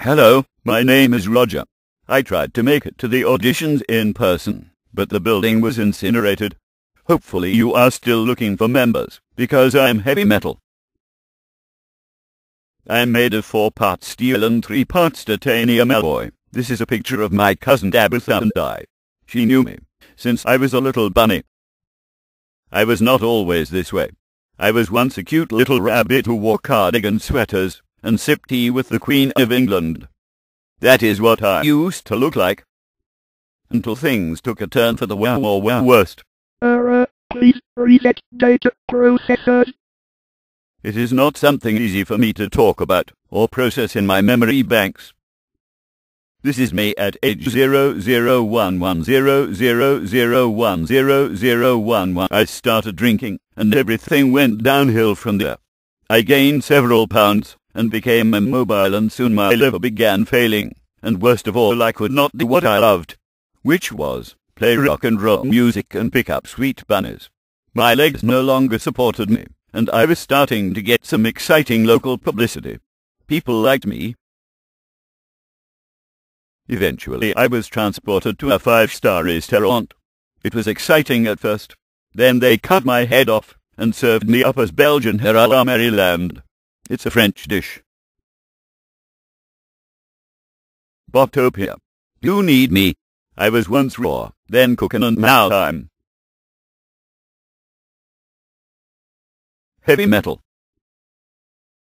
Hello, my name is Roger. I tried to make it to the auditions in person, but the building was incinerated. Hopefully you are still looking for members, because I am heavy metal. I am made of four parts steel and three parts titanium alloy. This is a picture of my cousin Tabitha and I. She knew me, since I was a little bunny. I was not always this way. I was once a cute little rabbit who wore cardigan sweaters and sipped tea with the Queen of England. That is what I used to look like. Until things took a turn for the wow or wow worst. Error, please reset data processors. It is not something easy for me to talk about or process in my memory banks. This is me at age zero zero one one zero zero zero one zero zero one one. I started drinking, and everything went downhill from there. I gained several pounds and became immobile, and soon my liver began failing. And worst of all, I could not do what I loved, which was play rock and roll music and pick up sweet bunnies. My legs no longer supported me, and I was starting to get some exciting local publicity. People liked me, Eventually I was transported to a five-star restaurant. It was exciting at first. Then they cut my head off and served me up as Belgian hare à la Maryland. It's a French dish. Botopia. You need me. I was once raw, then cooking and now I'm heavy metal.